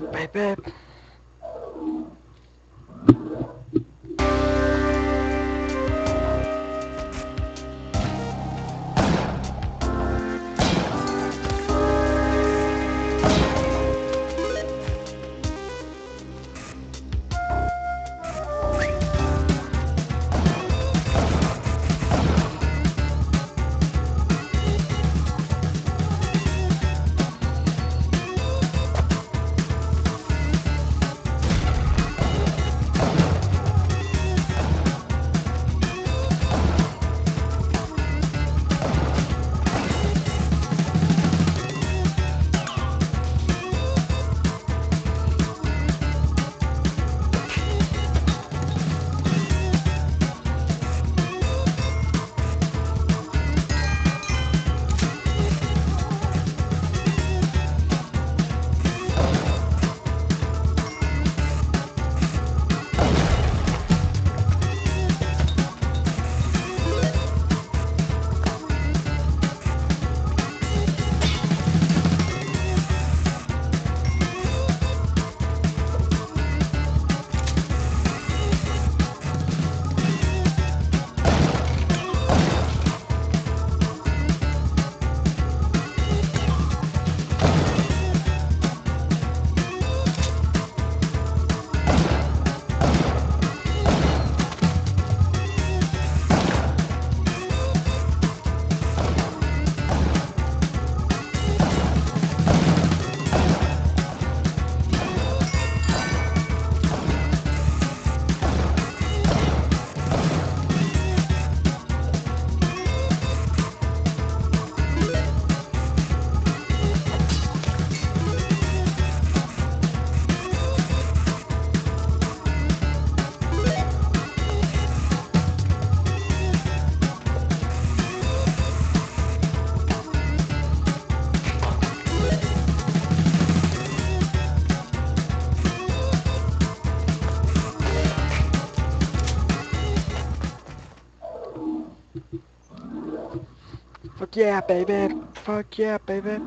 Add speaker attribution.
Speaker 1: Babe, babe. Yeah, baby. Fuck yeah, baby.